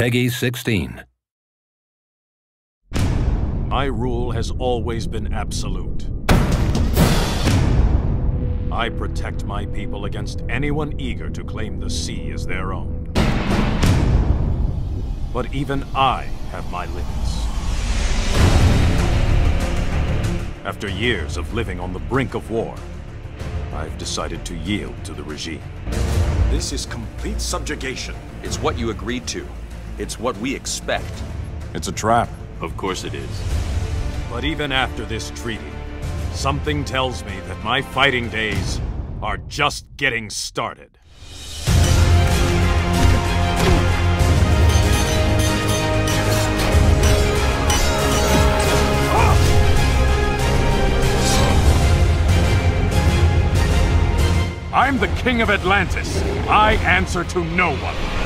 PEGI 16. My rule has always been absolute. I protect my people against anyone eager to claim the sea as their own. But even I have my limits. After years of living on the brink of war, I've decided to yield to the regime. This is complete subjugation. It's what you agreed to. It's what we expect. It's a trap. Of course it is. But even after this treaty, something tells me that my fighting days are just getting started. I'm the King of Atlantis. I answer to no one.